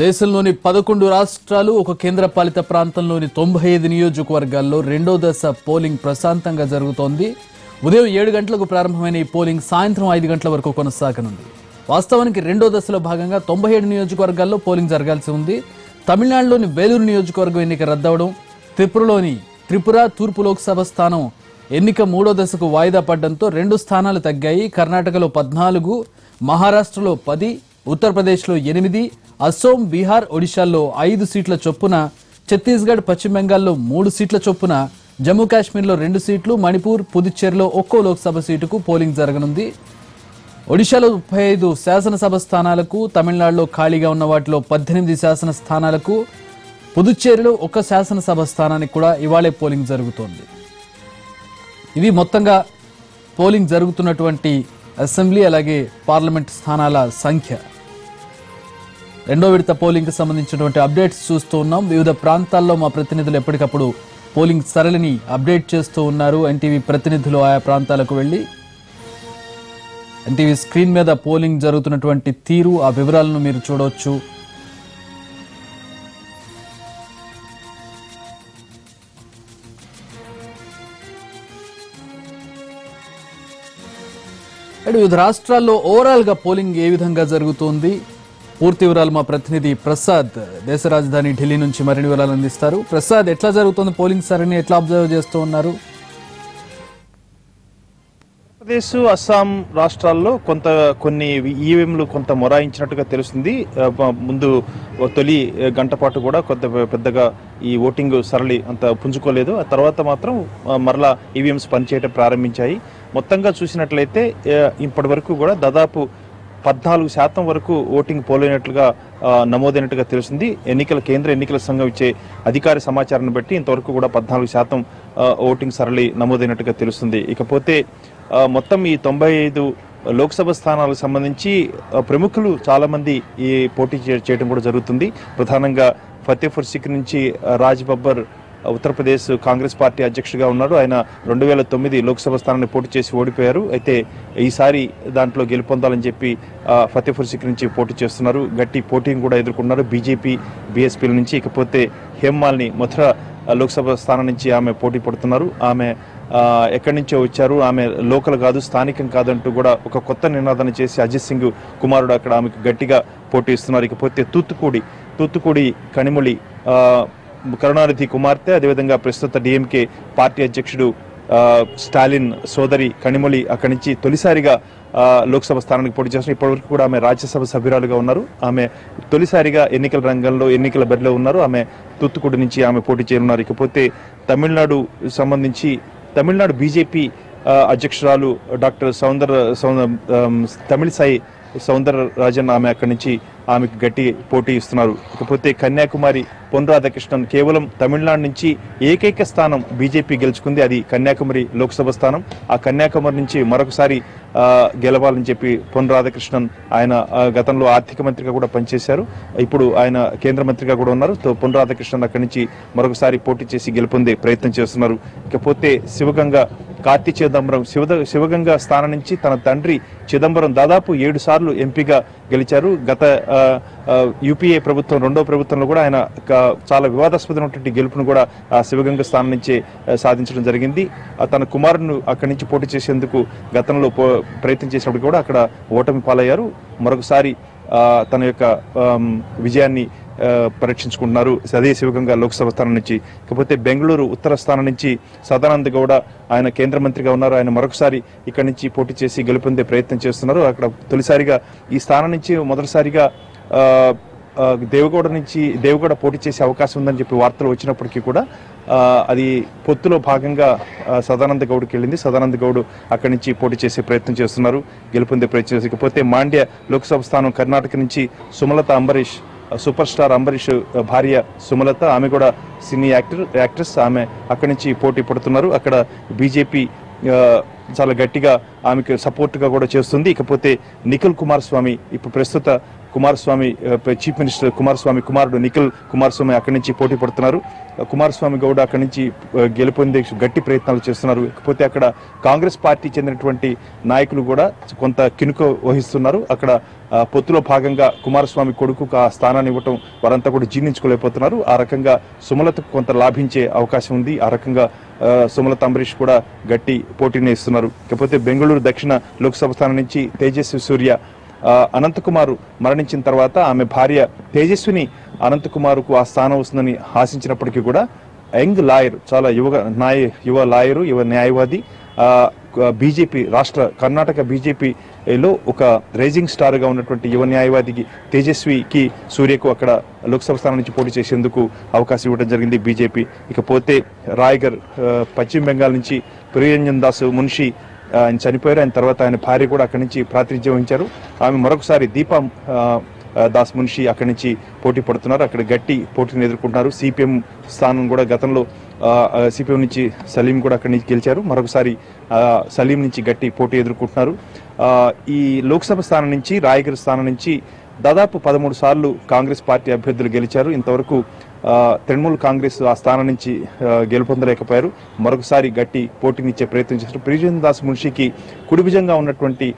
దేశంలోని పదకొండు రాష్ట్రాలు ఒక కేంద్రపాలిత ప్రాంతంలోని తొంభై ఐదు నియోజకవర్గాల్లో రెండో దశ పోలింగ్ ప్రశాంతంగా జరుగుతోంది. ఉదయం ఏడు గంటలకు ప్రారంభమైన ఈ పోలింగ్ సాయంత్రం ఐదు గంటల వరకు కొనసాగనుంది. వాస్తవానికి రెండో దశలో భాగంగా తొంభై ఏడు నియోజకవర్గాల్లో పోలింగ్ జరగాల్సి ఉంది. తమిళనాడులోని వేలూరు నియోజకవర్గం ఎన్నిక రద్దవడం త్రిపురలోని త్రిపుర తూర్పు లోక్సభ స్థానం ఎన్నిక మూడో దశకు వాయిదా పడడంతో రెండు స్థానాలు తగ్గాయి. కర్ణాటకలో పద్నాలుగు మహారాష్ట్రలో పది ఉత్తరప్రదేశ్లో ఎనిమిది అస్సోం బీహార్ ఒడిశాల్లో ఐదు సీట్ల చొప్పున ఛత్తీస్గఢ్ పశ్చిమ బెంగాల్లో మూడు సీట్ల చొప్పున జమ్మూ కాశ్మీర్లో రెండు సీట్లు మణిపూర్ పుదుచ్చేరిలో ఒక్కో లోక్సభ సీటుకు పోలింగ్ జరగనుంది. ఒడిశాలో ముప్పై ఐదు శాసనసభ స్థానాలకు తమిళనాడులో ఖాళీగా ఉన్న వాటిలో పద్దెనిమిది శాసన స్థానాలకు పుదుచ్చేరిలో ఒక శాసనసభ స్థానానికి కూడా ఇవాళే పోలింగ్ జరుగుతోంది. ఇవి మొత్తంగా పోలింగ్ జరుగుతున్నటువంటి అసెంబ్లీ అలాగే పార్లమెంట్ స్థానాల సంఖ్య. రెండో విడత పోలింగ్కి సంబంధించినటువంటి అప్డేట్స్ చూస్తూ ఉన్నాం. వివిధ ప్రాంతాల్లో మా ప్రతినిధులు ఎప్పటికప్పుడు పోలింగ్ సరళిని అప్డేట్ చేస్తూ ఉన్నారు. ఎన్టీవీ ప్రతినిధులు ఆయా ప్రాంతాలకు వెళ్ళి ఎన్టీవీ స్క్రీన్ మీద పోలింగ్ జరుగుతున్నటువంటి తీరు ఆ వివరాలను మీరు చూడవచ్చు అండ్ వివిధ రాష్ట్రాల్లో ఓవరాల్గా పోలింగ్ ఏ విధంగా జరుగుతోంది? పూర్తి వివరాలు మా ప్రతినిధి ప్రసాద్. దేశ రాజధాని ఢిల్లీ నుంచి మరిన్ని వివరాలు అందిస్తారు. ప్రసాద్ ఎట్లా జరుగుతుంది పోలింగ్ సరళిని? ఎట్లా అబ్జర్వ్ చేస్తూ ఉన్నారు? ఆంధ్రప్రదేశ్ అస్సాం రాష్ట్రాల్లో కొంత కొన్ని ఈవీఎంలు కొంత మొరాయించినట్టుగా తెలుస్తుంది. ముందు ఓ తొలి గంటపాటు గంట పాటు కూడా కొంత పెద్దగా ఈ ఓటింగ్ సరళి అంత పుంజుకోలేదు. ఆ తర్వాత మాత్రం మరలా ఈవీఎంస్ పనిచేయడం ప్రారంభించాయి. మొత్తంగా చూసినట్లయితే ఇప్పటి వరకు కూడా దాదాపు పద్నాలుగు శాతం వరకు ఓటింగ్ పోలైనట్లుగా నమోదైనట్టుగా తెలుస్తుంది. ఎన్నికల కేంద్ర ఎన్నికల సంఘం ఇచ్చే అధికార సమాచారాన్ని బట్టి ఇంతవరకు కూడా పద్నాలుగు శాతం ఓటింగ్ సరళి నమోదైనట్టుగా తెలుస్తుంది. ఇకపోతే మొత్తం ఈ తొంభై ఐదు లోక్సభ స్థానాలకు సంబంధించి ప్రముఖులు చాలామంది ఈ పోటీ చేయడం కూడా జరుగుతుంది. ప్రధానంగా ఫతేపూర్ సిక్ నుంచి రాజ్ బబ్బర్ ఉత్తరప్రదేశ్ కాంగ్రెస్ పార్టీ అధ్యక్షుడిగా ఉన్నారు ఆయన రెండు వేల తొమ్మిది లోక్సభ స్థానాన్ని పోటీ చేసి ఓడిపోయారు. అయితే ఈసారి దాంట్లో గెలుపొందాలని చెప్పి ఫతేపూర్ సిక్ నుంచి పోటీ చేస్తున్నారు. గట్టి పోటీని కూడా ఎదుర్కొన్నారు బీజేపీ బీఎస్పీల నుంచి. ఇకపోతే హేమ్మాల్ని మథుర లోక్సభ స్థానం నుంచి ఆమె పోటీ పడుతున్నారు. ఆమె ఎక్కడి నుంచో వచ్చారు? ఆమె లోకల్ కాదు స్థానికం కాదంటూ కూడా ఒక కొత్త నినాదన చేసి అజిత్ సింగ్ కుమారుడు అక్కడ ఆమెకు గట్టిగా పోటీ ఇస్తున్నారు. ఇకపోతే తూత్తుకూడి తూత్తుకూడి కనిమొళి కరుణానిధి కుమార్తె అదేవిధంగా ప్రస్తుత డిఎంకే పార్టీ అధ్యక్షుడు స్టాలిన్ సోదరి కణిమొళి అక్కడి నుంచి తొలిసారిగా లోక్సభ స్థానానికి పోటీ చేస్తున్నారు. ఇప్పటివరకు కూడా ఆమె రాజ్యసభ సభ్యురాలుగా ఉన్నారు. ఆమె తొలిసారిగా ఎన్నికల రంగంలో ఎన్నికల బరిలో ఉన్నారు. ఆమె తూత్తుకుడి నుంచి ఆమె పోటీ చేయనున్నారు. ఇకపోతే తమిళనాడు సంబంధించి తమిళనాడు బీజేపీ అధ్యక్షురాలు doctor Soundara Sounda Tamilisai Soundararajan ఆమె అక్కడి నుంచి ఆమెకు గట్టి పోటీ ఇస్తున్నారు. ఇకపోతే కన్యాకుమారి పొన్ రాధాకృష్ణన్ కేవలం తమిళనాడు నుంచి ఏకైక స్థానం బీజేపీ గెలుచుకుంది. అది కన్యాకుమారి లోక్సభ స్థానం. ఆ కన్యాకుమారి నుంచి మరొకసారి గెలవాలని చెప్పి పొన్ రాధాకృష్ణన్ ఆయన గతంలో ఆర్థిక మంత్రిగా కూడా పనిచేశారు. ఇప్పుడు ఆయన కేంద్ర మంత్రిగా కూడా ఉన్నారు. తో పొన్ రాధాకృష్ణన్ అక్కడి నుంచి మరొకసారి పోటీ చేసి గెలుపొందే ప్రయత్నం చేస్తున్నారు. ఇకపోతే శివగంగ కార్తీ చిదంబరం శివ శివగంగ స్థానం నుంచి తన తండ్రి చిదంబరం దాదాపు ఏడు సార్లు ఎంపీగా గెలిచారు. గత యూపీఏ ప్రభుత్వం రెండో ప్రభుత్వంలో కూడా ఆయన చాలా వివాదాస్పదమైనటువంటి గెలుపును కూడా శివగంగ స్థానం నుంచి సాధించడం జరిగింది. తన కుమారుడు అక్కడి నుంచి పోటీ చేసేందుకు గతంలో పో- ప్రయత్నం చేసినప్పుడు కూడా అక్కడ ఓటమి పాలయ్యారు. మరొకసారి తన యొక్క విజయాన్ని పరీక్షించుకుంటున్నారు. అదే శివగంగా లోక్సభ స్థానం నుంచి. ఇకపోతే బెంగళూరు ఉత్తర స్థానం నుంచి సదానంద గౌడ ఆయన కేంద్ర మంత్రిగా ఉన్నారు. ఆయన మరొకసారి ఇక్కడి నుంచి పోటీ చేసి గెలుపొందే ప్రయత్నం చేస్తున్నారు. అక్కడ తొలిసారిగా ఈ స్థానం నుంచి మొదటిసారిగా దేవగౌడ నుంచి దేవగౌడ పోటీ చేసే అవకాశం ఉందని చెప్పి వార్తలు వచ్చినప్పటికీ కూడా అది పొత్తులో భాగంగా సదానంద గౌడ్కి వెళ్ళింది. సదానంద గౌడ్ అక్కడి నుంచి పోటీ చేసే ప్రయత్నం చేస్తున్నారు. గెలుపొందే ప్రయత్నం చేసి ఇకపోతే మాండ్య లోక్సభ స్థానం కర్ణాటక నుంచి సుమలత అంబరీష్ సూపర్ స్టార్ అంబరీష్ భార్య సుమలత ఆమె కూడా సినీ యాక్టర్ యాక్ట్రెస్. ఆమె అక్కడి నుంచి పోటీ పడుతున్నారు. అక్కడ బీజేపీ చాలా గట్టిగా ఆమెకు సపోర్ట్గా కూడా చేస్తుంది. ఇకపోతే నిఖిల్ కుమార్ స్వామి ఇప్పుడు ప్రస్తుత కుమారస్వామి చీఫ్ మినిస్టర్ కుమారస్వామి కుమారుడు నిఖిల్ కుమారస్వామి అక్కడి నుంచి పోటీ పడుతున్నారు. కుమారస్వామి గౌడ్ అక్కడి నుంచి గెలుపొందే గట్టి ప్రయత్నాలు చేస్తున్నారు. ఇకపోతే అక్కడ కాంగ్రెస్ పార్టీ చెందినటువంటి నాయకులు కూడా కొంత కినుక వహిస్తున్నారు. అక్కడ పొత్తులో భాగంగా కుమారస్వామి కొడుకుకు ఆ స్థానాన్ని ఇవ్వటం వారంతా కూడా జీర్ణించుకోలేకపోతున్నారు. ఆ రకంగా సుమలతకు కొంత లాభించే అవకాశం ఉంది. ఆ రకంగా సుమలత అంబరీష్ కూడా గట్టి పోటీని ఇస్తున్నారు. ఇకపోతే బెంగళూరు దక్షిణ లోక్సభ స్థానం నుంచి తేజస్వి సూర్య అనంతకుమారు మరణించిన తర్వాత ఆమె భార్య తేజస్విని అనంతకుమార్కు ఆ స్థానం వస్తుందని ఆశించినప్పటికీ కూడా యంగ్ లాయర్ చాలా యువ న్యాయ యువ లాయరు యువ న్యాయవాది బీజేపీ రాష్ట్ర కర్ణాటక బీజేపీలో ఒక రైజింగ్ స్టార్గా ఉన్నటువంటి యువ న్యాయవాదికి తేజస్వికి సూర్యకు అక్కడ లోక్సభ స్థానం నుంచి పోటీ చేసేందుకు అవకాశం ఇవ్వడం జరిగింది బీజేపీ. ఇకపోతే రాయ్గర్ పశ్చిమ బెంగాల్ నుంచి ప్రియరంజన్ దాస్ మున్షి ఆయన చనిపోయారు. ఆయన తర్వాత ఆయన భార్య కూడా అక్కడి నుంచి ప్రాతినిధ్యం వహించారు ఆమె మరొకసారి దీపా దాస్ మున్షి అక్కడి నుంచి పోటీ పడుతున్నారు. అక్కడ గట్టి పోటీని ఎదుర్కొంటున్నారు. సిపిఎం స్థానం కూడా గతంలో సిపిఎం నుంచి సలీం కూడా అక్కడి నుంచి గెలిచారు. మరొకసారి సలీం నుంచి గట్టి పోటీ ఎదుర్కొంటున్నారు. ఈ లోక్సభ స్థానం నుంచి రాయగిరి స్థానం నుంచి దాదాపు పదమూడు సార్లు కాంగ్రెస్ పార్టీ అభ్యర్థులు గెలిచారు. ఇంతవరకు తృణమూల్ కాంగ్రెస్ ఆ స్థానం నుంచి గెలుపొందలేకపోయారు. మరొకసారి గట్టి పోటీనిచ్చే ప్రయత్నం చేశారు. ప్రిజన్ దాస్ మున్షికి కుడిభుజంగా ఉన్నటువంటి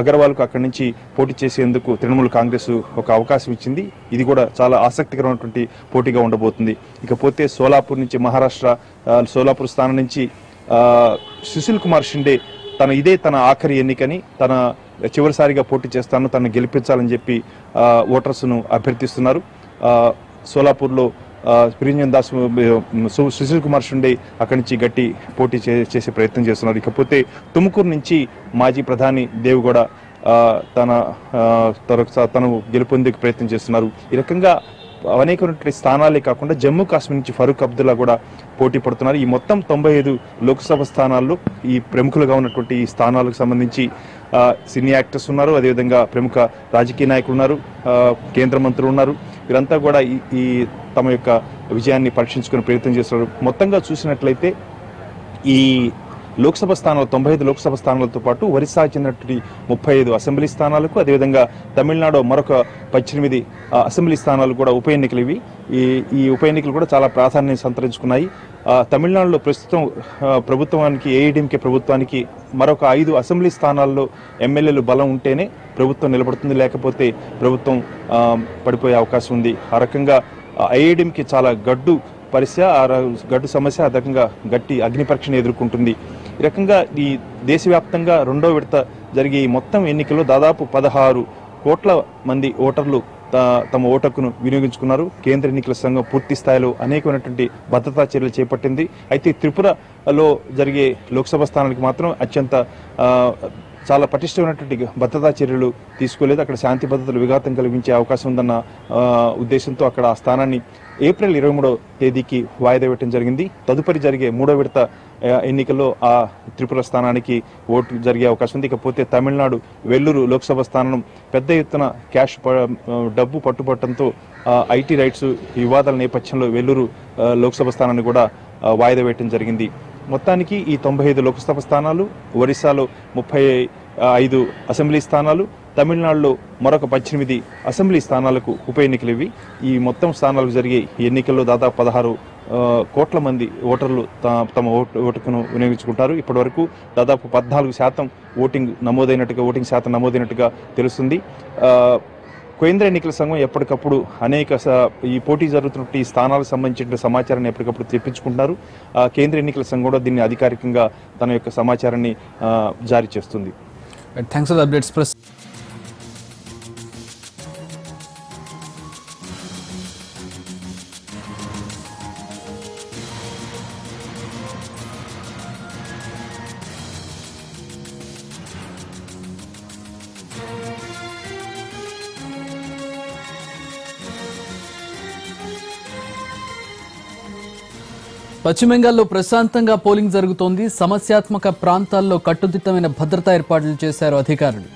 అగర్వాల్కు అక్కడి నుంచి పోటీ చేసేందుకు తృణమూల్ కాంగ్రెస్ ఒక అవకాశం ఇచ్చింది. ఇది కూడా చాలా ఆసక్తికరమైనటువంటి పోటీగా ఉండబోతుంది. ఇకపోతే సోలాపూర్ నుంచి మహారాష్ట్ర సోలాపూర్ స్థానం నుంచి సుశీల్ కుమార్ షిండే తన ఇదే తన ఆఖరి ఎన్నికని తన చివరిసారిగా పోటీ చేస్తాను తనను గెలిపించాలని చెప్పి ఓటర్స్ను అభ్యర్థిస్తున్నారు. సోలాపూర్లో ఆ, దాస్ సు- సుశీల్ కుమార్ షుండే అక్కడి నుంచి గట్టి పోటీ చే- చేసే ప్రయత్నం చేస్తున్నారు. ఇకపోతే తుముకూరు నుంచి మాజీ ప్రధాని దేవుగౌడ తన తను గెలుపొందేకి ప్రయత్నం చేస్తున్నారు. ఈ రకంగా అనేకటువంటి స్థానాలే కాకుండా జమ్మూ కాశ్మీర్ నుంచి ఫరూక్ అబ్దుల్లా కూడా పోటీ పడుతున్నారు. ఈ మొత్తం తొంభై ఐదు లోక్సభ స్థానాల్లో ఈ ప్రముఖులుగా ఉన్నటువంటి ఈ స్థానాలకు సంబంధించి సినీ యాక్టర్స్ ఉన్నారు అదేవిధంగా ప్రముఖ రాజకీయ నాయకులు ఉన్నారు కేంద్ర మంత్రులు ఉన్నారు. వీరంతా కూడా ఈ ఈ తమ యొక్క విజయాన్ని పరీక్షించుకునే ప్రయత్నం చేస్తున్నారు. మొత్తంగా చూసినట్లయితే ఈ లోక్సభ స్థానాలు తొంభై ఐదు లోక్సభ స్థానాలతో పాటు ఒరిస్సా చెందినటువంటి ముప్పై ఐదు అసెంబ్లీ స్థానాలకు అదేవిధంగా తమిళనాడు మరొక పద్దెనిమిది అసెంబ్లీ స్థానాలు కూడా ఉప ఎన్నికలు ఇవి. ఈ ఈ ఉప ఎన్నికలు కూడా చాలా ప్రాధాన్యం సంతరించుకున్నాయి. తమిళనాడులో ప్రస్తుతం ప్రభుత్వానికి ఏఐడిఎంకే ప్రభుత్వానికి మరొక ఐదు అసెంబ్లీ స్థానాల్లో ఎమ్మెల్యేలు బలం ఉంటేనే ప్రభుత్వం నిలబడుతుంది. లేకపోతే ప్రభుత్వం పడిపోయే అవకాశం ఉంది. ఆ రకంగా ఐఐడిఎంకి చాలా గడ్డు పరిస్థితి ఆ ర- గడ్డు సమస్య ఆ రకంగా గట్టి అగ్ని పరీక్షను ఎదుర్కొంటుంది. ఈ రకంగా ఈ దేశవ్యాప్తంగా రెండో విడత జరిగే ఈ మొత్తం ఎన్నికల్లో దాదాపు పదహారు కోట్ల మంది ఓటర్లు తమ ఓటకును వినియోగించుకున్నారు. కేంద్ర ఎన్నికల సంఘం పూర్తి స్థాయిలో అనేకమైనటువంటి భద్రతా చర్యలు చేపట్టింది. అయితే త్రిపురలో జరిగే లోక్సభ స్థానానికి మాత్రం అత్యంత చాలా పటిష్టమైనటువంటి భద్రతా చర్యలు తీసుకోలేదు. అక్కడ శాంతి భద్రతలు విఘాతం కలిగించే అవకాశం ఉందన్న ఉద్దేశంతో అక్కడ ఆ స్థానాన్ని ఏప్రిల్ ఇరవై మూడో తేదీకి వాయిదా వేయడం జరిగింది. తదుపరి జరిగే మూడో విడత ఎన్నికల్లో ఆ త్రిపుర స్థానానికి ఓటు జరిగే అవకాశం ఉంది. ఇకపోతే తమిళనాడు వెల్లూరు లోక్సభ స్థానం పెద్ద ఎత్తున క్యాష్ ప- డబ్బు పట్టుబట్టడంతో ఐటీ రైట్స్ వివాదాల నేపథ్యంలో వెల్లూరు లోక్సభ స్థానాన్ని కూడా వాయిదా వేయటం జరిగింది. మొత్తానికి ఈ తొంభై ఐదు లోక్సభ స్థానాలు ఒరిస్సాలో ముప్పై ఐదు అసెంబ్లీ స్థానాలు తమిళనాడులో మరొక పద్దెనిమిది అసెంబ్లీ స్థానాలకు ఉప ఎన్నికలు ఇవి ఈ మొత్తం స్థానాలకు జరిగే ఈ ఎన్నికల్లో దాదాపు పదహారు కోట్ల మంది ఓటర్లు తమ ఓటుకును వినియోగించుకుంటారు. ఇప్పటి వరకు దాదాపు పద్నాలుగు శాతం ఓటింగ్ నమోదైనట్టుగా ఓటింగ్ శాతం నమోదైనట్టుగా తెలుస్తుంది. కేంద్ర ఎన్నికల సంఘం ఎప్పటికప్పుడు అనేక స- ఈ పోటీ జరుగుతున్నటువంటి ఈ స్థానాలకు సంబంధించిన సమాచారాన్ని ఎప్పటికప్పుడు తెప్పించుకుంటున్నారు. ఆ, కేంద్ర ఎన్నికల సంఘం కూడా దీన్ని అధికారికంగా తన యొక్క సమాచారాన్ని ఆ, జారీ చేస్తుంది. థ్యాంక్స్ ఫర్ అప్డేట్స్ ప్రెస్ పశ్చిమ బెంగాల్లో ప్రశాంతంగా పోలింగ్ జరుగుతోంది. సమస్యాత్మక ప్రాంతాల్లో కట్టుదిట్టమైన భద్రతా ఏర్పాట్లు చేశారు అధికారులు.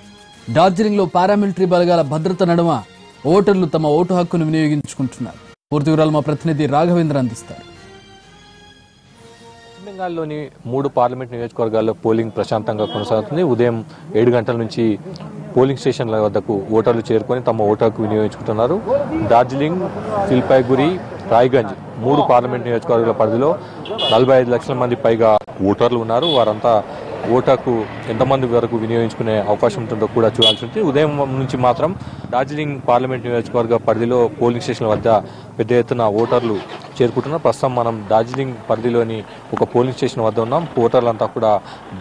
డార్జిలింగ్లో పారామిలిటరీ బలగాల భద్రత నడుమ ఓటర్లు తమ ఓటు హక్కును వినియోగించుకుంటున్నారు. పూర్తి వివరాలు మా ప్రతినిధి రాఘవేంద్ర అందిస్తారు. పశ్చిమ బెంగాల్లోని మూడు పార్లమెంట్ నియోజకవర్గాల్లో పోలింగ్ ప్రశాంతంగా కొనసాగుతుంది. ఉదయం ఏడు గంటల నుంచి పోలింగ్ స్టేషన్ల వద్దకు ఓటర్లు చేరుకొని తమ ఓటు హక్కు వినియోగించుకుంటున్నారు. డార్జిలింగ్ సిల్పాయిగురి రాయ్గంజ్ మూడు పార్లమెంట్ నియోజకవర్గాల పరిధిలో నలభై ఐదు లక్షల మంది పైగా ఓటర్లు ఉన్నారు. వారంతా ఓటకు ఎంతమంది వరకు వినియోగించుకునే అవకాశం ఉంటుందో కూడా చూడాల్సి ఉంటుంది. ఉదయం నుంచి మాత్రం డార్జిలింగ్ పార్లమెంట్ నియోజకవర్గ పరిధిలో పోలింగ్ స్టేషన్ల వద్ద పెద్ద ఎత్తున ఓటర్లు చేరుకుంటున్నారు. ప్రస్తుతం మనం డార్జిలింగ్ పరిధిలోని ఒక పోలింగ్ స్టేషన్ వద్ద ఉన్నాం. ఓటర్లంతా కూడా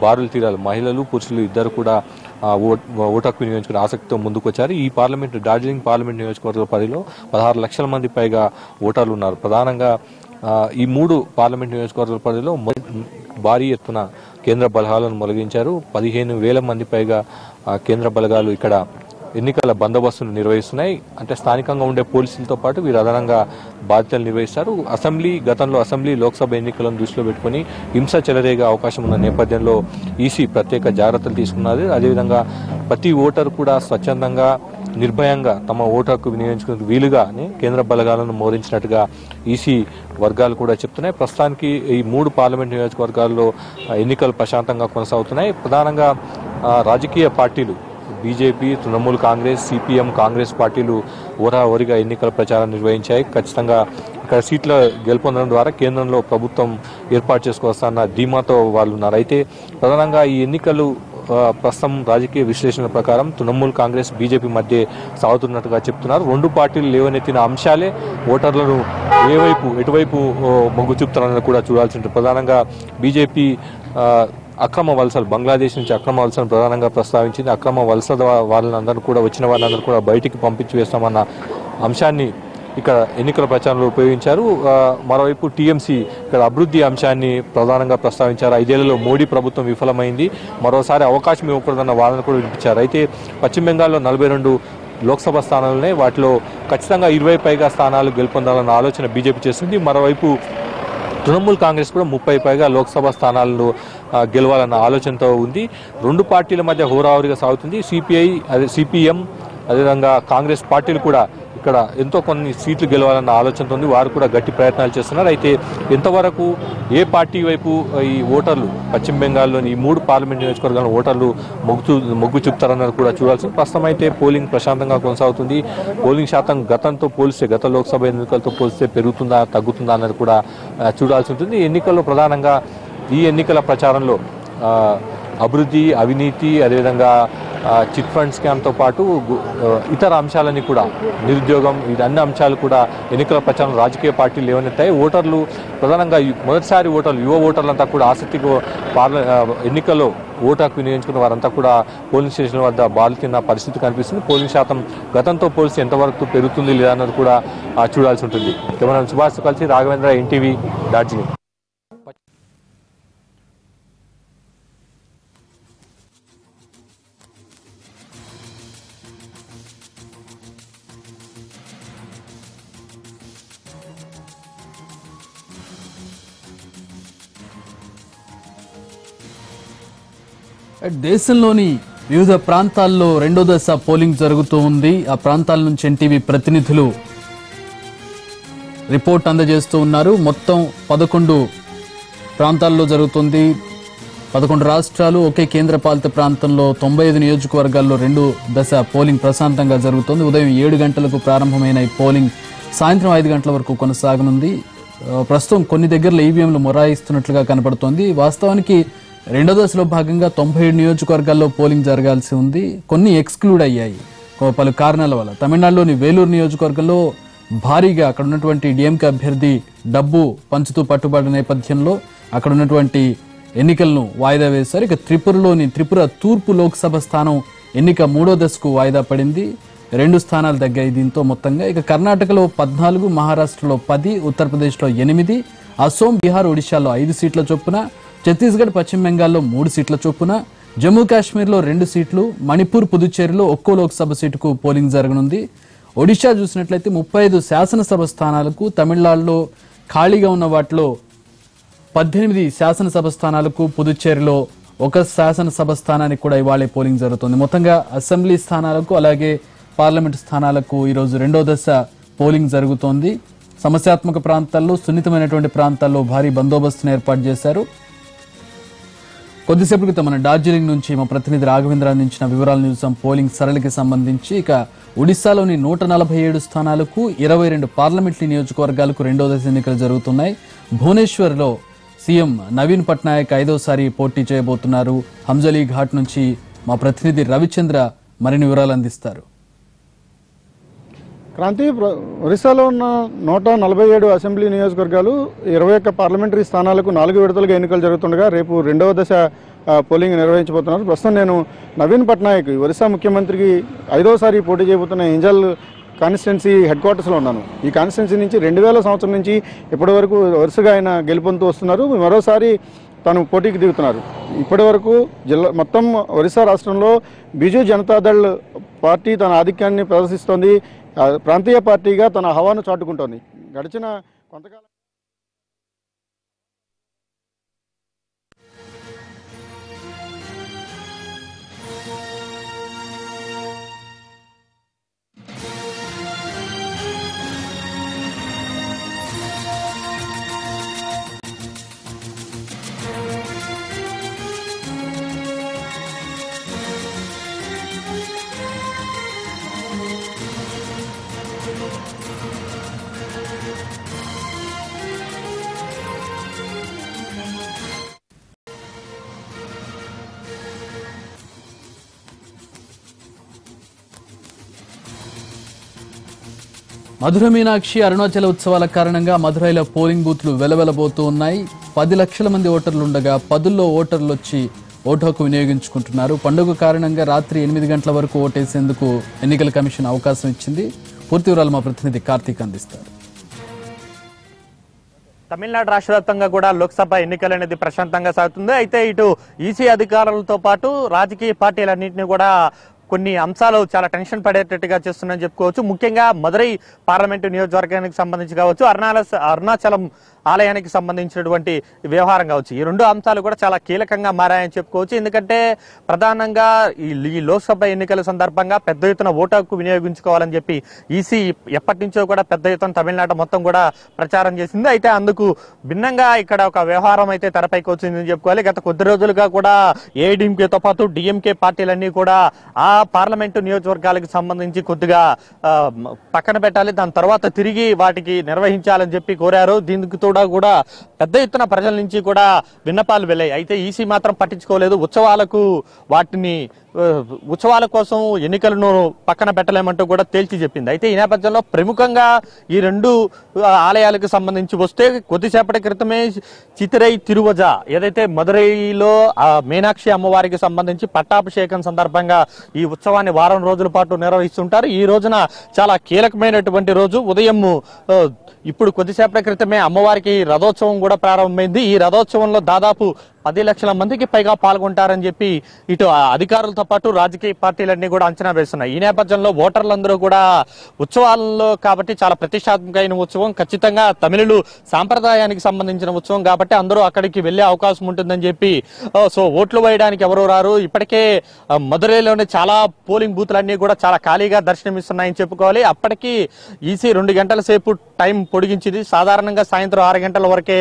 బారులు తీరాలి. మహిళలు పురుషులు ఇద్దరు కూడా ఓటాకు వినియోగించుకునే ఆసక్తితో ముందుకు వచ్చారు ఈ పార్లమెంట్ డార్జిలింగ్ పార్లమెంట్ నియోజకవర్గ పరిధిలో పదహారు లక్షల మంది పైగా ఓటర్లు ఉన్నారు ప్రధానంగా ఈ మూడు పార్లమెంట్ నియోజకవర్గాల పరిధిలో భారీ ఎత్తున కేంద్ర బలగాలను మొలగించారు. పదిహేను వేల మంది పైగా కేంద్ర బలగాలు ఇక్కడ ఎన్నికల బందోబస్తును నిర్వహిస్తున్నాయి. అంటే స్థానికంగా ఉండే పోలీసులతో పాటు వీరు అదనంగా బాధ్యతలు నిర్వహిస్తారు. అసెంబ్లీ గతంలో అసెంబ్లీ లోక్సభ ఎన్నికలను దృష్టిలో పెట్టుకుని హింస చెలరేగే అవకాశం ఉన్న నేపథ్యంలో ఈసీ ప్రత్యేక జాగ్రత్తలు తీసుకున్నది అదేవిధంగా ప్రతి ఓటరు కూడా స్వచ్ఛందంగా నిర్భయంగా తమ ఓటు వినియోగించుకునే వీలుగా కేంద్ర బలగాలను మోదించినట్టుగా ఈసీ వర్గాలు కూడా చెప్తున్నాయి. ప్రస్తుతానికి ఈ మూడు పార్లమెంట్ నియోజకవర్గాల్లో ఎన్నికలు ప్రశాంతంగా కొనసాగుతున్నాయి. ప్రధానంగా రాజకీయ పార్టీలు BJP Trinamool Congress CPM Congress పార్టీలు ఓరావరిగా ఎన్నికల ప్రచారం నిర్వహించాయి. ఖచ్చితంగా ఇక్కడ సీట్ల గెలుపొందడం ద్వారా కేంద్రంలో ప్రభుత్వం ఏర్పాటు చేసుకోవస్తున్న ధీమాతో వాళ్ళు ఉన్నారు. అయితే ప్రధానంగా ఈ ఎన్నికలు ప్రస్తుతం రాజకీయ విశ్లేషణ ప్రకారం తృణమూల్ కాంగ్రెస్ బీజేపీ మధ్య సాగుతున్నట్టుగా చెప్తున్నారు. రెండు పార్టీలు లేవనెత్తిన అంశాలే ఓటర్లను ఏవైపు ఎటువైపు మొగ్గు చూపుతారని కూడా చూడాల్సి ఉంటుంది ప్రధానంగా బీజేపీ అక్రమ వలసలు బంగ్లాదేశ్ నుంచి అక్రమ వలసను ప్రధానంగా ప్రస్తావించింది. అక్రమ వలస వాళ్ళందరూ కూడా వచ్చిన వాళ్ళందరూ కూడా బయటికి పంపించి వేస్తామన్న అంశాన్ని ఇక్కడ ఎన్నికల ప్రచారంలో ఉపయోగించారు. మరోవైపు టీఎంసీ ఇక్కడ అభివృద్ధి అంశాన్ని ప్రధానంగా ప్రస్తావించారు. ఐదేళ్ళలో మోడీ ప్రభుత్వం విఫలమైంది. మరోసారి అవకాశం ఇవ్వకూడదన్న వాదన కూడా వినిపించారు. అయితే పశ్చిమ బెంగాల్లో నలభై రెండు లోక్సభ స్థానాలనే వాటిలో ఖచ్చితంగా ఇరవై పైగా స్థానాలు గెలుపొందాలన్న ఆలోచన బీజేపీ చేస్తుంది. మరోవైపు తృణమూల్ కాంగ్రెస్ కూడా ముప్పై పైగా లోక్సభ స్థానాలను గెలవాలన్న ఆలోచనతో ఉంది. రెండు పార్టీల మధ్య హోరాహోరీగా సాగుతుంది. సిపిఐ అదే సిపిఎం అదేవిధంగా కాంగ్రెస్ పార్టీలు కూడా ఇక్కడ ఎంతో కొన్ని సీట్లు గెలవాలన్న ఆలోచనతో ఉంది. వారు కూడా గట్టి ప్రయత్నాలు చేస్తున్నారు. అయితే ఎంతవరకు ఏ పార్టీ వైపు ఈ ఓటర్లు పశ్చిమ బెంగాల్లోని ఈ మూడు పార్లమెంట్ నియోజకవర్గాల ఓటర్లు మొగ్గు చూ- మొగ్గు చూపుతారన్నది కూడా చూడాల్సింది ప్రస్తుతం అయితే పోలింగ్ ప్రశాంతంగా కొనసాగుతుంది. పోలింగ్ శాతం గతంతో పోలిస్తే గత లోక్సభ ఎన్నికలతో పోలిస్తే పెరుగుతుందా తగ్గుతుందా అన్నది కూడా చూడాల్సి ఉంటుంది. ఎన్నికల్లో ప్రధానంగా ఈ ఎన్నికల ప్రచారంలో అభివృద్ధి అవినీతి అదేవిధంగా చిట్ ఫండ్ స్కామ్తో పాటు ఇతర అంశాలని కూడా నిరుద్యోగం ఇది అంశాలు కూడా ఎన్నికల ప్రచారం రాజకీయ పార్టీలు లేవనెత్తాయి. ఓటర్లు ప్రధానంగా మొదటిసారి ఓటర్లు యువ ఓటర్లంతా కూడా ఆసక్తిగా పార్ల ఎన్నికల్లో ఓటు హక్కు వినియోగించుకున్న వారంతా కూడా పోలింగ్ స్టేషన్ వద్ద బాలు పరిస్థితి కనిపిస్తుంది. పోలింగ్ శాతం గతంతో పోలిసి ఎంతవరకు పెరుగుతుంది లేదా అన్నది కూడా చూడాల్సి ఉంటుంది. కెమెరా సుభాష్ కలిసి రాఘవేంద్ర ఎన్టీవీ డార్జిలింగ్ దేశంలోని వివిధ ప్రాంతాల్లో రెండో దశ పోలింగ్ జరుగుతూ ఉంది. ఆ ప్రాంతాల నుంచి ఎన్టీవీ ప్రతినిధులు రిపోర్ట్ అందజేస్తూ ఉన్నారు. మొత్తం పదకొండు ప్రాంతాల్లో జరుగుతుంది. పదకొండు రాష్ట్రాలు ఒకే కేంద్ర పాలిత ప్రాంతంలో తొంభై ఐదు నియోజకవర్గాల్లో రెండు దశ పోలింగ్ ప్రశాంతంగా జరుగుతుంది. ఉదయం ఏడు గంటలకు ప్రారంభమైన ఈ పోలింగ్ సాయంత్రం ఐదు గంటల వరకు కొనసాగనుంది. ప్రస్తుతం కొన్ని దగ్గరలో ఈవీఎంలు మొరాయిస్తున్నట్లుగా కనపడుతోంది. వాస్తవానికి రెండో దశలో భాగంగా తొంభై ఏడు నియోజకవర్గాల్లో పోలింగ్ జరగాల్సి ఉంది. కొన్ని ఎక్స్క్లూడ్ అయ్యాయి. పలు కారణాల వల్ల. తమిళనాడులోని వేలూరు నియోజకవర్గంలో భారీగా అక్కడ ఉన్నటువంటి డిఎంకే అభ్యర్థి డబ్బు పంచుతూ పట్టుబడిన నేపథ్యంలో అక్కడ ఉన్నటువంటి ఎన్నికలను వాయిదా వేశారు. ఇక త్రిపురలోని త్రిపుర తూర్పు లోక్సభ స్థానం ఎన్నిక మూడో దశకు వాయిదా పడింది. రెండు స్థానాలు తగ్గాయి దీంతో మొత్తంగా. ఇక కర్ణాటకలో పద్నాలుగు మహారాష్ట్రలో పది ఉత్తరప్రదేశ్లో ఎనిమిది అసోం బీహార్ ఒడిశాలో ఐదు సీట్ల చొప్పున ఛత్తీస్గఢ్ పశ్చిమ బెంగాల్లో మూడు సీట్ల చొప్పున జమ్మూ కాశ్మీర్లో రెండు సీట్లు మణిపూర్ పుదుచ్చేరిలో ఒక్కో లోక్సభ సీటుకు పోలింగ్ జరగనుంది. ఒడిశా చూసినట్లయితే ముప్పై ఐదు శాసనసభ స్థానాలకు తమిళనాడులో ఖాళీగా ఉన్న వాటిలో పద్దెనిమిది శాసనసభ స్థానాలకు పుదుచ్చేరిలో ఒక శాసనసభ స్థానానికి కూడా ఇవాళ పోలింగ్ జరుగుతుంది. మొత్తంగా అసెంబ్లీ స్థానాలకు అలాగే పార్లమెంట్ స్థానాలకు ఈరోజు రెండో దశ పోలింగ్ జరుగుతోంది. సమస్యాత్మక ప్రాంతాల్లో సున్నితమైనటువంటి ప్రాంతాల్లో భారీ బందోబస్తును ఏర్పాటు చేశారు. కొద్దిసేపు క్రితం మన డార్జిలింగ్ నుంచి మా ప్రతినిధి రాఘవేంద్ర అందించిన వివరాలను చూసాం పోలింగ్ సరళికి సంబంధించి ఇక ఒడిశాలోని నూట నలభై ఏడు స్థానాలకు ఇరవై రెండు పార్లమెంట్ల నియోజకవర్గాలకు రెండో దశ ఎన్నికలు జరుగుతున్నాయి. భువనేశ్వర్లో సీఎం నవీన్ పట్నాయక్ ఐదోసారి పోటీ చేయబోతున్నారు. హంజలీ ఘాట్ నుంచి మా ప్రతినిధి రవిచంద్ర మరిన్ని వివరాలు అందిస్తారు. క్రాంతి ఒరిస్సాలో ఉన్న నూట నలభై ఏడు అసెంబ్లీ నియోజకవర్గాలు ఇరవై ఒక్క పార్లమెంటరీ స్థానాలకు నాలుగు విడతలుగా ఎన్నికలు జరుగుతుండగా రేపు రెండవ దశ పోలింగ్ నిర్వహించబోతున్నారు. ప్రస్తుతం నేను నవీన్ పట్నాయక్ ఒరిస్సా ముఖ్యమంత్రికి ఐదోసారి పోటీ చేయబోతున్న ఏంజల్ కాన్స్టిట్యున్సీ హెడ్ క్వార్టర్స్లో ఉన్నాను. ఈ కాన్స్టిట్యున్సీ నుంచి రెండు వేల సంవత్సరం నుంచి ఇప్పటి వరకు వరుసగా ఆయన గెలుపొందుతూ వస్తున్నారు. మరోసారి తాను పోటీకి దిగుతున్నారు. ఇప్పటి వరకు జిల్లా మొత్తం ఒరిస్సా రాష్ట్రంలో బీజూ జనతాదళ్ పార్టీ తన ఆధిక్యాన్ని ప్రదర్శిస్తోంది. ప్రాంతీయ పార్టీగా తన హవాను చాటుకుంటోంది. గడిచిన కొంతకాలం మధుర మీనాక్షి అరుణాచల ఉత్సవాల కారణంగా మధురైలో పోలింగ్ బూత్లు వెలవెలబోతూ ఉన్నాయి. పది లక్షల మంది ఓటర్లు ఉండగా పదుల్లో ఓటర్లు వచ్చి ఓటు హక్కు వినియోగించుకుంటున్నారు. పండుగ కారణంగా రాత్రి ఎనిమిది గంటల వరకు ఓటేసేందుకు ఎన్నికల కమిషన్ అవకాశం ఇచ్చింది. పూర్తి వివరాలు మా ప్రతినిధి కార్తీక్ అందిస్తారు. తమిళనాడు రాష్ట్ర వ్యాప్తంగా కూడా లోక్సభ ఎన్నికలు అనేది ప్రశాంతంగా సాగుతుంది. అయితే ఇటు ఈసీ అధికారులతో పాటు రాజకీయ పార్టీలన్నింటినీ కూడా కొన్ని అంశాలు చాలా టెన్షన్ పడేటట్టుగా చేస్తున్నాయని చెప్పుకోవచ్చు. ముఖ్యంగా మదురై పార్లమెంటు నియోజకవర్గానికి సంబంధించి కావచ్చు అరుణాల అరుణాచలం ఆలయానికి సంబంధించినటువంటి వ్యవహారం కావచ్చు. ఈ రెండు అంశాలు కూడా చాలా కీలకంగా మారాయని చెప్పుకోవచ్చు. ఎందుకంటే ప్రధానంగా ఈ లోక్సభ ఎన్నికల సందర్భంగా పెద్ద ఎత్తున ఓటు హక్కు వినియోగించుకోవాలని చెప్పి ఈసీ ఎప్పటి నుంచో కూడా పెద్ద ఎత్తున తమిళనాడు మొత్తం కూడా ప్రచారం చేసింది. అయితే అందుకు భిన్నంగా ఇక్కడ ఒక వ్యవహారం అయితే తెరపైకి వచ్చిందని చెప్పుకోవాలి. గత కొద్ది రోజులుగా కూడా ఏడీఎంకేతో పాటు డిఎంకే పార్టీలన్నీ కూడా ఆ పార్లమెంటు నియోజకవర్గాలకు సంబంధించి కొద్దిగా పక్కన పెట్టాలి. దాని తర్వాత తిరిగి వాటికి నిర్వహించాలని చెప్పి కోరారు. దీనికి తోడా కూడా పెద్ద ఎత్తున ప్రజల నుంచి కూడా విన్నపాలు వెళ్ళాయి అయితే ఈసీ మాత్రం పట్టించుకోలేదు. ఉత్సవాలకు వాటిని ఉత్సవాల కోసం ఎన్నికలను పక్కన పెట్టలేమంటూ కూడా తేల్చి చెప్పింది. అయితే ఈ నేపథ్యంలో ప్రముఖంగా ఈ రెండు ఆలయాలకు సంబంధించి వస్తే కొద్దిసేపటి క్రితమే చితిరై తిరువజ ఏదైతే మదురైలో ఆ మీనాక్షి అమ్మవారికి సంబంధించి పట్టాభిషేకం సందర్భంగా ఈ ఉత్సవాన్ని వారం రోజుల పాటు నిర్వహిస్తుంటారు. ఈ రోజున చాలా కీలకమైనటువంటి రోజు. ఉదయం ఇప్పుడు కొద్దిసేపటి క్రితమే అమ్మవారికి రథోత్సవం కూడా ప్రారంభమైంది. ఈ రథోత్సవంలో దాదాపు పది లక్షల మందికి పైగా పాల్గొంటారని చెప్పి ఇటు ఆ అధికారులతో పాటు రాజకీయ పార్టీలన్నీ కూడా అంచనా వేస్తున్నాయి. ఈ నేపథ్యంలో ఓటర్లందరూ కూడా ఉత్సవాల్లో కాబట్టి చాలా ప్రతిష్టాత్మకమైన ఉత్సవం ఖచ్చితంగా తమిళులు సాంప్రదాయానికి సంబంధించిన ఉత్సవం కాబట్టి అందరూ అక్కడికి వెళ్ళే అవకాశం ఉంటుందని చెప్పి సో ఓట్లు వేయడానికి ఎవరు రారు. ఇప్పటికే ఆ, చాలా పోలింగ్ బూత్లన్నీ కూడా చాలా ఖాళీగా దర్శనమిస్తున్నాయని చెప్పుకోవాలి. అప్పటికి ఈసీ రెండు గంటల సేపు టైం పొడిగించింది. సాధారణంగా సాయంత్రం ఆరు గంటల వరకే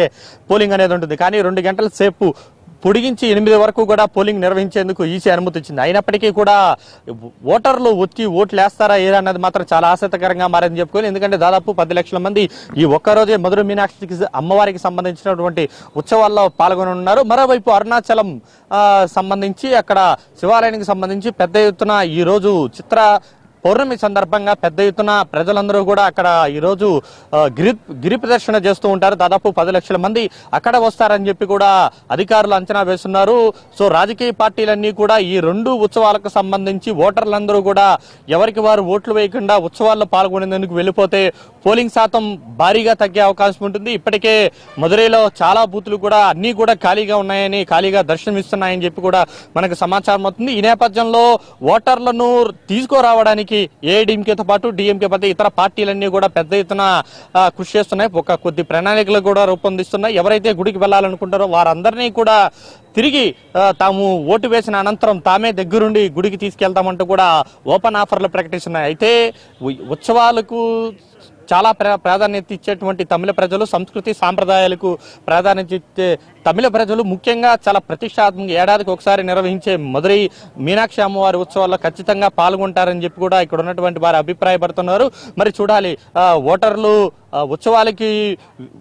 పోలింగ్ అనేది ఉంటుంది. కానీ రెండు గంటల సేపు పొడిగించి ఎనిమిది వరకు కూడా పోలింగ్ నిర్వహించేందుకు ఈసీ అనుమతి అయినప్పటికీ కూడా ఓటర్లు వచ్చి ఓట్లు వేస్తారా ఏరా అన్నది మాత్రం చాలా ఆసక్తికరంగా మారని చెప్పుకోవాలి. ఎందుకంటే దాదాపు పది లక్షల మంది ఈ ఒక్కరోజే మధుర మీనాక్షికి అమ్మవారికి సంబంధించినటువంటి ఉత్సవాల్లో పాల్గొనున్నారు. మరోవైపు అరుణాచలం సంబంధించి అక్కడ శివాలయానికి సంబంధించి పెద్ద ఎత్తున ఈరోజు చిత్ర పౌర్ణమి సందర్భంగా పెద్ద ఎత్తున ప్రజలందరూ కూడా అక్కడ ఈరోజు గిరి గిరి ప్రదర్శన చేస్తూ ఉంటారు. దాదాపు పది లక్షల మంది అక్కడ వస్తారని చెప్పి కూడా అధికారులు అంచనా వేస్తున్నారు. సో రాజకీయ పార్టీలన్నీ కూడా ఈ రెండు ఉత్సవాలకు సంబంధించి ఓటర్లందరూ కూడా ఎవరికి వారు ఓట్లు వేయకుండా ఉత్సవాల్లో పాల్గొనేందుకు వెళ్ళిపోతే పోలింగ్ శాతం భారీగా తగ్గే అవకాశం ఉంటుంది. ఇప్పటికే మదురైలో చాలా బూతులు కూడా అన్నీ కూడా ఖాళీగా ఉన్నాయని ఖాళీగా దర్శనమిస్తున్నాయని చెప్పి కూడా మనకు సమాచారం అవుతుంది. ఈ నేపథ్యంలో ఓటర్లను తీసుకురావడానికి దానికి ఏడీఎంకేతో పాటు డిఎంకే పాటు ఇతర పార్టీలన్నీ కూడా పెద్ద ఎత్తున కృషి చేస్తున్నాయి. ఒక కొద్ది ప్రణాళికలు కూడా రూపొందిస్తున్నాయి. ఎవరైతే గుడికి వెళ్ళాలనుకుంటారో వారందరినీ కూడా తిరిగి తాము ఓటు వేసిన అనంతరం తామే దగ్గరుండి గుడికి తీసుకెళ్తామంటూ కూడా ఓపెన్ ఆఫర్లు ప్రకటిస్తున్నాయి. అయితే ఉత్సవాలకు చాలా ప్రా ప్రాధాన్యత ఇచ్చేటువంటి తమిళ ప్రజలు సంస్కృతి సాంప్రదాయాలకు ప్రాధాన్యత ఇచ్చే తమిళ ప్రజలు ముఖ్యంగా చాలా ప్రతిష్టాత్మక ఏడాదికి ఒకసారి నిర్వహించే మధురై మీనాక్షి అమ్మవారి ఉత్సవాల్లో ఖచ్చితంగా పాల్గొంటారని చెప్పి కూడా ఇక్కడ ఉన్నటువంటి వారు అభిప్రాయపడుతున్నారు. మరి చూడాలి ఓటర్లు ఉత్సవాలకి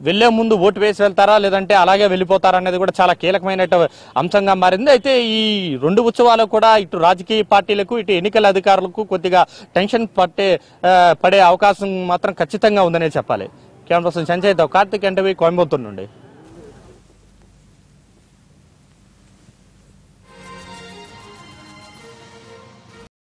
వెళ్ళే ముందు ఓటు వేసి వెళ్తారా లేదంటే అలాగే వెళ్ళిపోతారా అనేది కూడా చాలా కీలకమైన అంశంగా మారింది. అయితే ఈ రెండు ఉత్సవాలు కూడా ఇటు రాజకీయ పార్టీలకు ఇటు ఎన్నికల అధికారులకు కొద్దిగా టెన్షన్ పట్టే పడే అవకాశం మాత్రం ఖచ్చితంగా ఉందనే చెప్పాలి. కెమెరా పర్సన్ సంజయ్ కార్తిక్ ఎంటవి కోయంబత్తూరు నుండి.